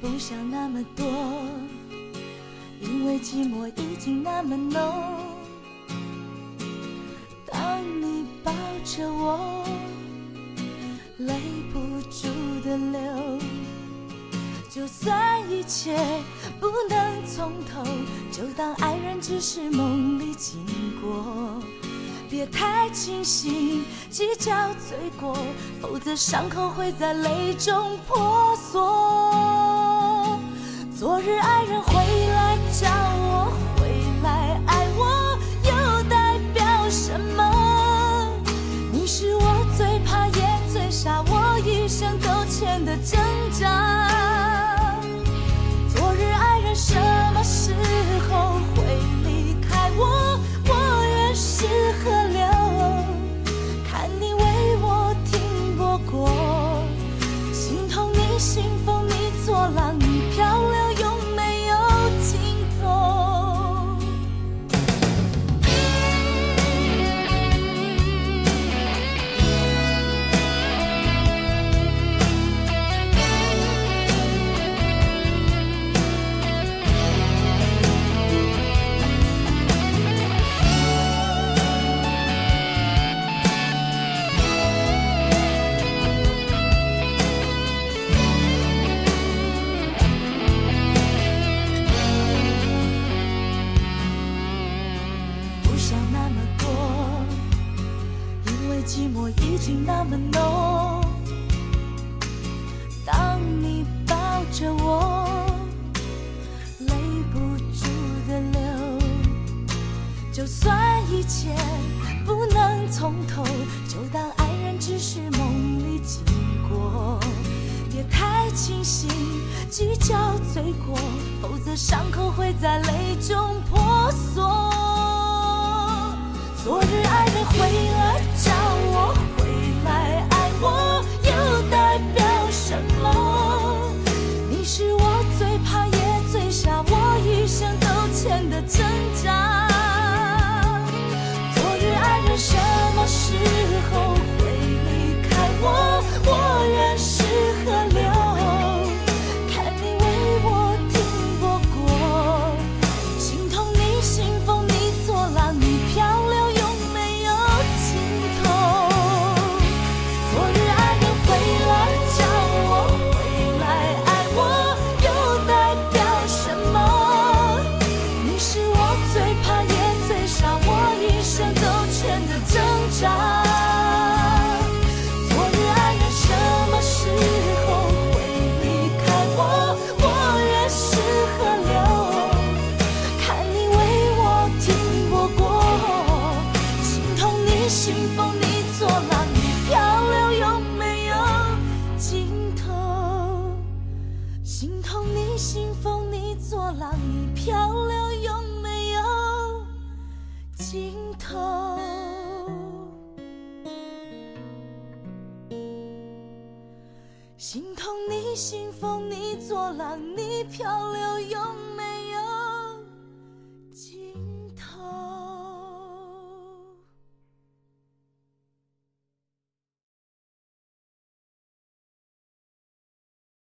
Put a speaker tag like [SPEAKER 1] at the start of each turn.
[SPEAKER 1] 不想那么多，因为寂寞已经那么浓。当你抱着我，泪不住的流。就算一切不能从头，就当爱人只是梦里经过。别太清醒，计较罪过，否则伤口会在泪中婆娑。昨日爱人回来找我，回来爱我，又代表什么？你是我最怕也最傻，我一生都欠的寂寞已经那么浓。当你抱着我，泪不住的流，就算一切不能从头，就当爱人只是梦里经过。别太清醒，计较罪过，否则伤口会在泪中婆心痛你信风，你做浪，你漂流，永